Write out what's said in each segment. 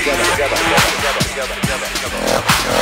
together, together, together, together, together, together, together.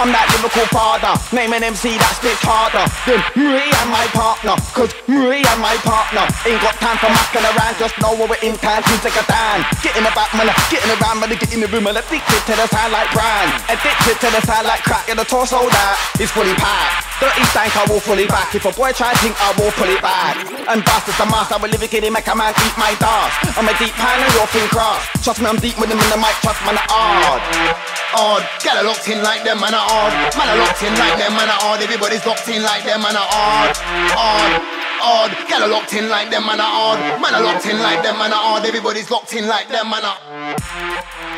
I'm that lyrical father, name an MC that spits harder than me and my partner. Cause me and my partner ain't got time for mucking around, just know what we're in town to take a down. Getting about man, getting around, man, get in the room, and addicted to the sound like brand. Addicted to the sound like crack, and the torso that is fully packed. Dirty stank, I will fully back. If a boy try to think, I will pull it back. And bastards, the master, I will live it, make a man eat my dust. I'm a deep pan and you're thin cross. Trust me, I'm deep with them in the mic, trust man. Odd, odd. get a locked in like them, man are odd. Man are locked in like them, man are odd. Everybody's locked in like them, man are odd. Odd, odd, get a locked in like them, man are odd. Man are locked in like them, man are odd. Everybody's locked in like them, man are.